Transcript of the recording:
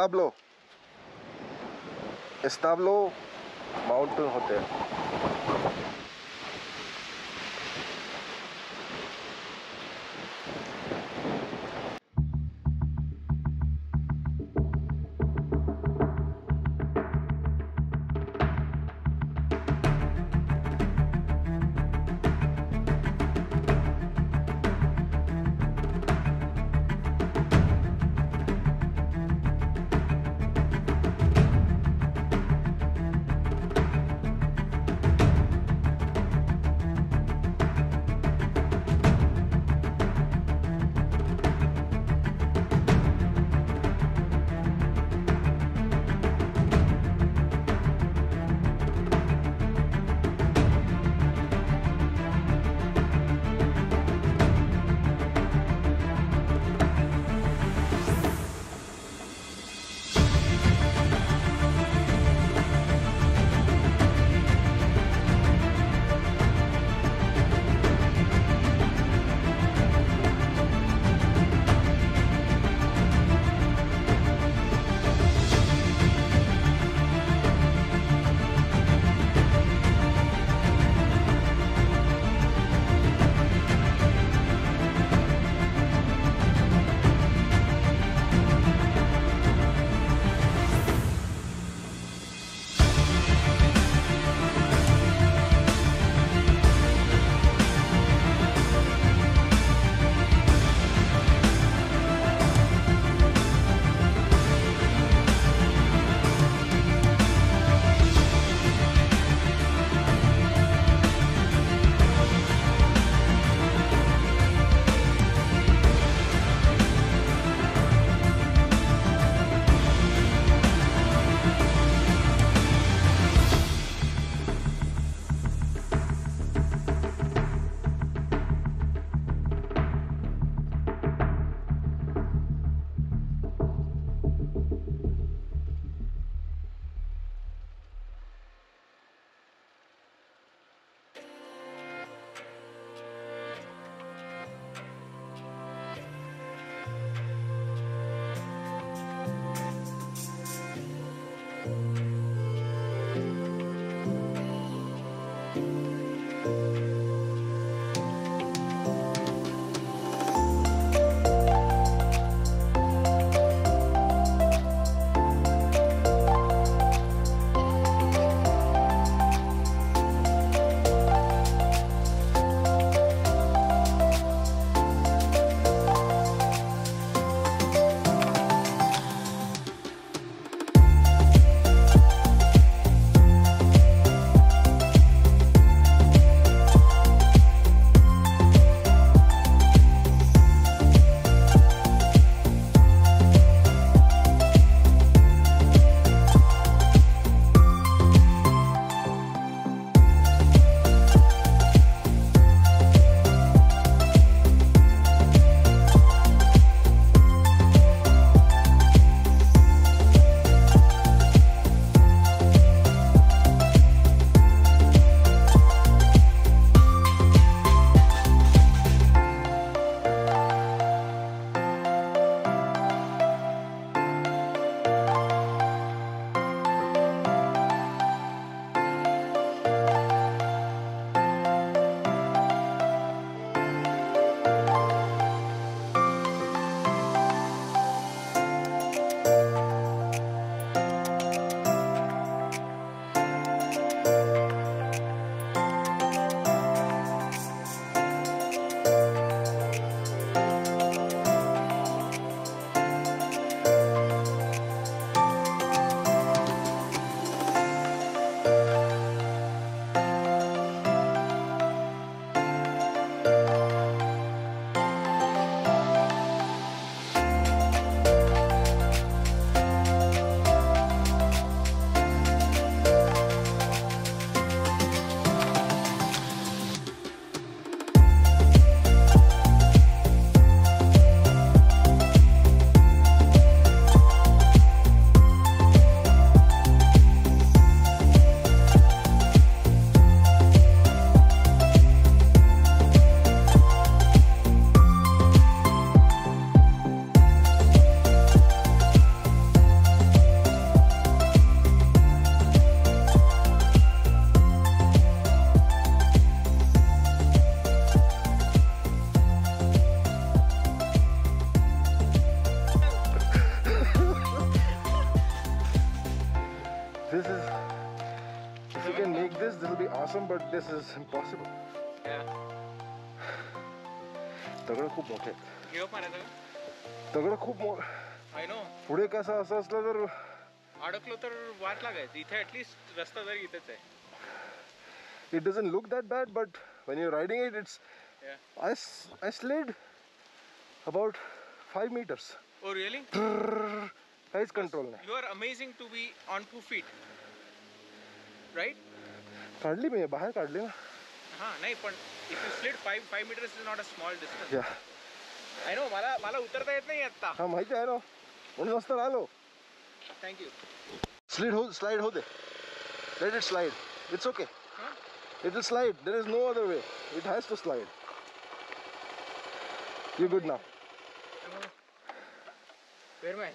एस्ताब्लो एस्ताब्लो होते awesome, this is impossible. दगड खूप मोठे आहेत घेऊ मारायचं दगड खूप मो आय नो पुढे कसं असं असलं तर अडकलो तर वाट लागायचं इथे ऍटलीस्ट रस्ता तरी इथेच आहे it doesn't look that bad, but when you're riding it, it's. Yeah. I, s- I slid about five meters. Oh really काहीच कंट्रोल नाही you are amazing to be on two feet right काढली मी बाहेर काढली ना हाँ नाही पण if you slid five five meters is not a small distance yeah I know मला मला उतरता येत नाही आत्ता हा माहिती आहे ना। म्हणून मस्त राहिलो थँक्यू स्लीड हो स्लाइड होते let it slide it's okay it will slide there is no other way it has to slide you good now where my